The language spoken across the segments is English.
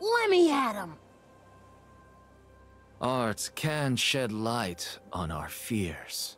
Let me at him! Art can shed light on our fears.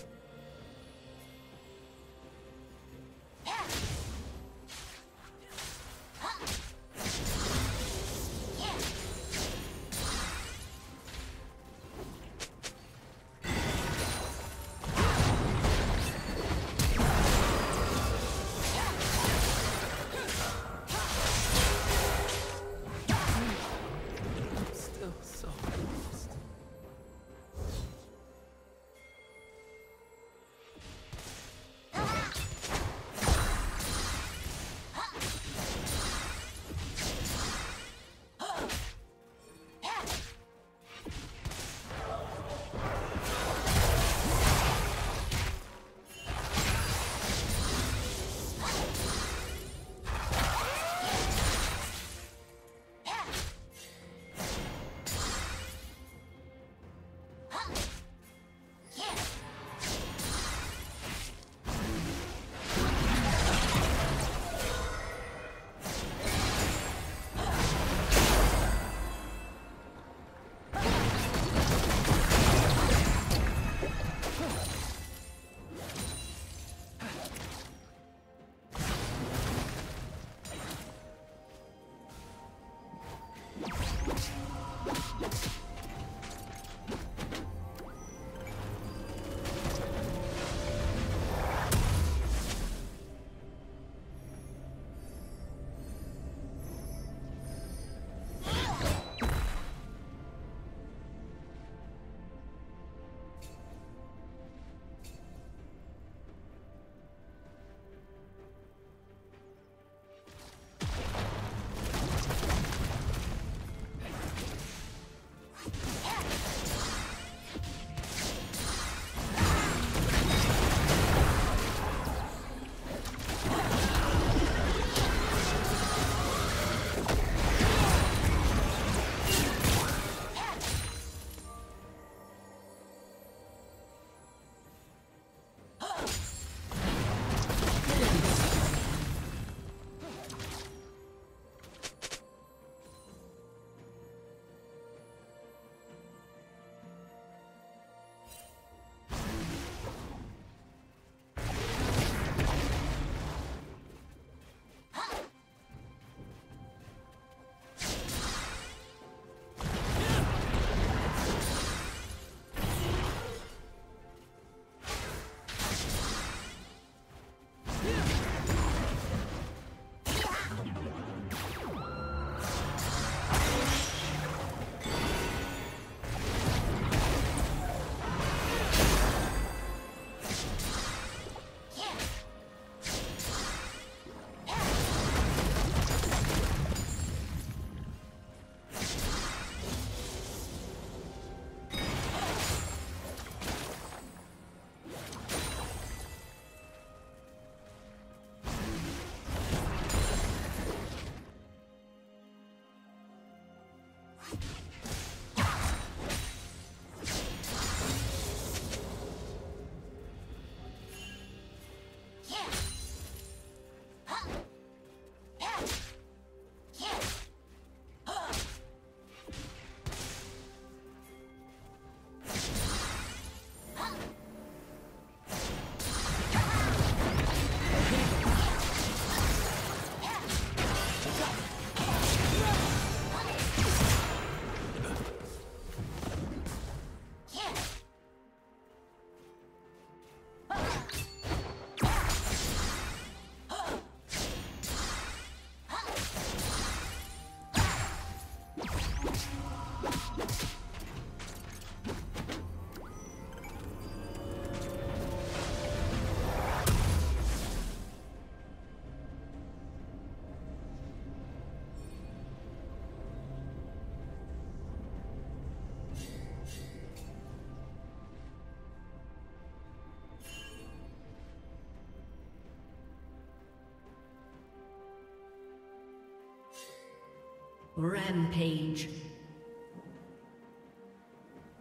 Rampage.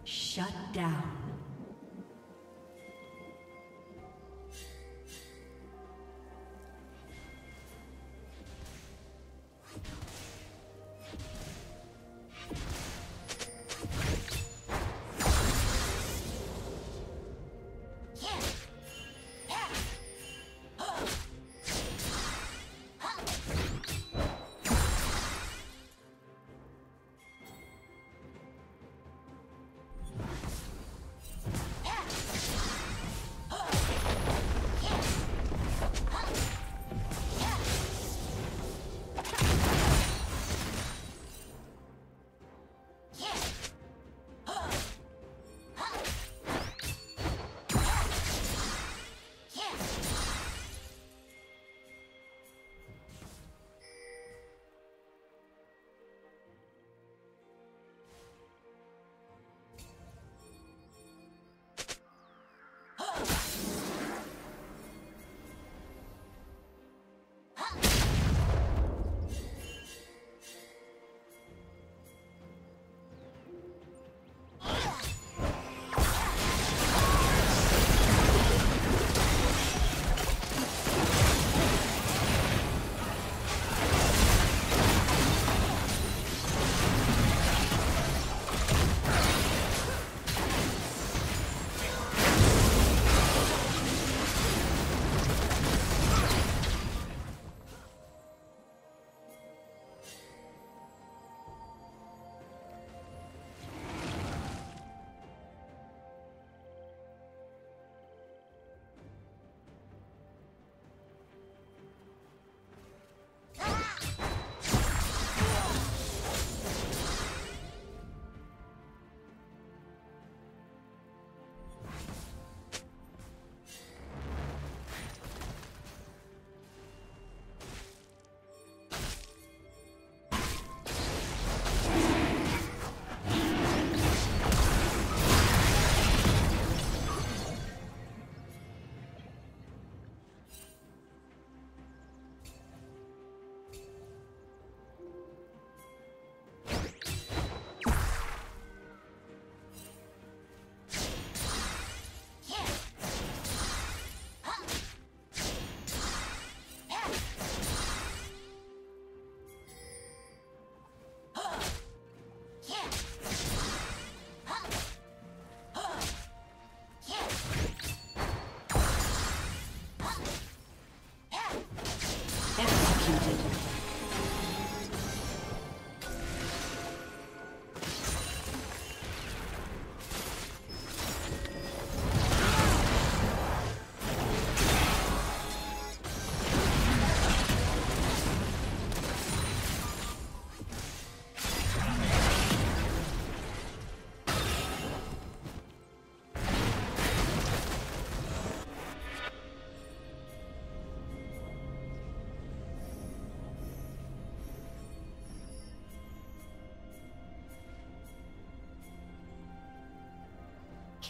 Shut down.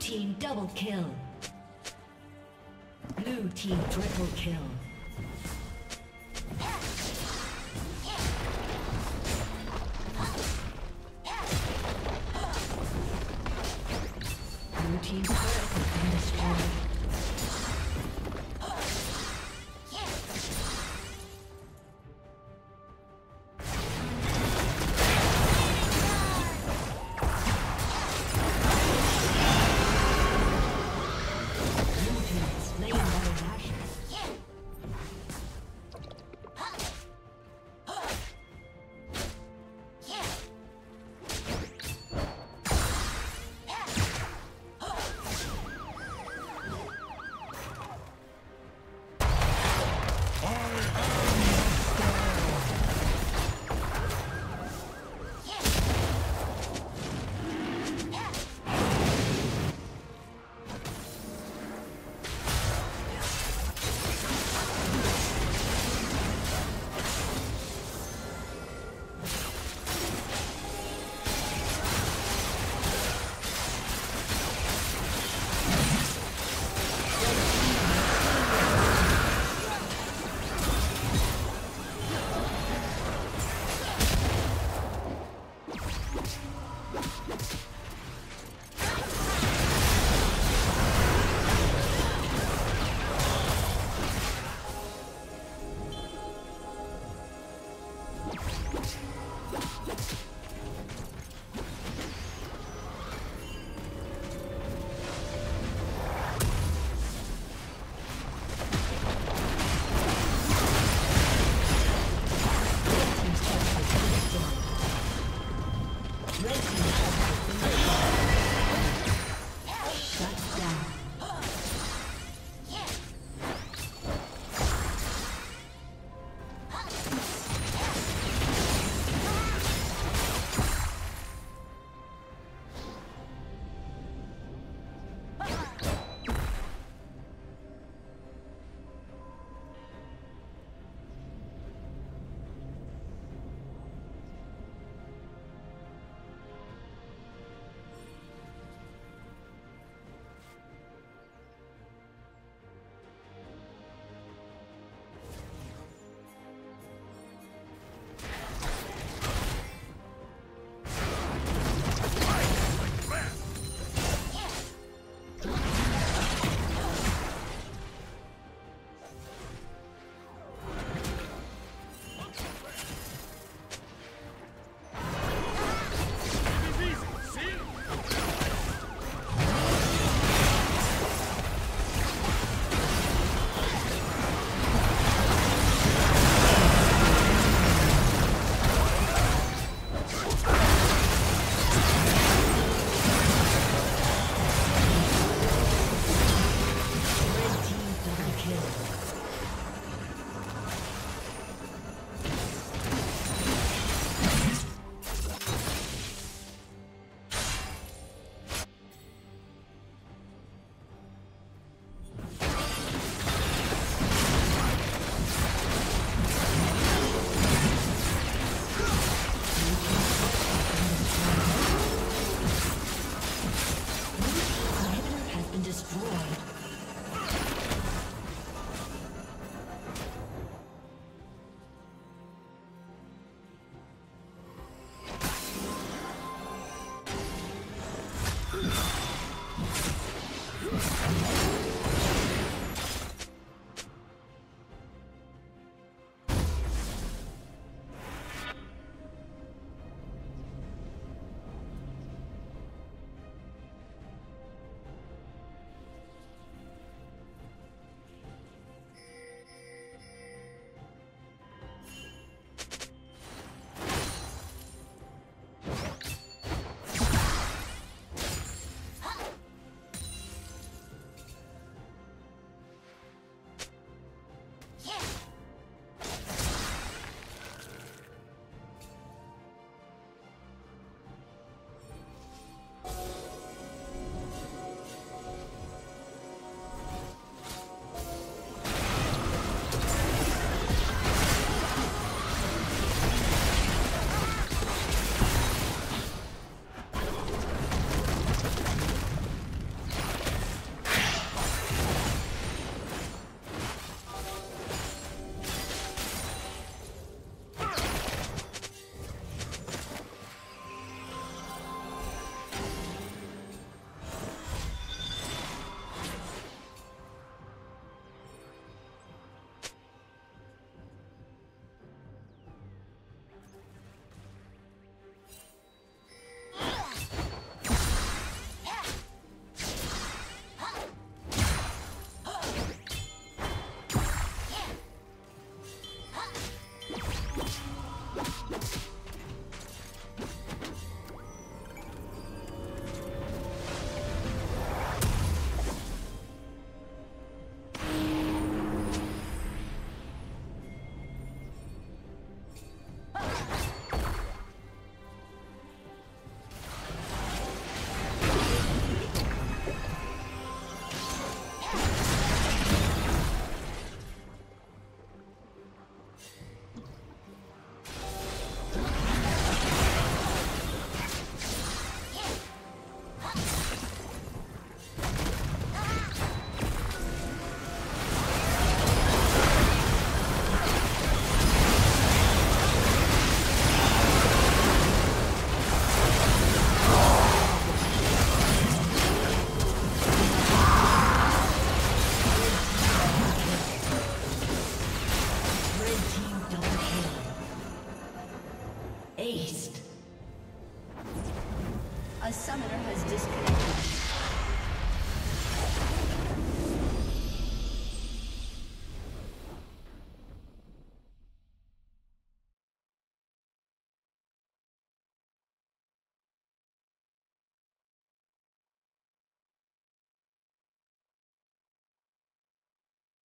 Team double kill. Blue team triple kill. Blue turret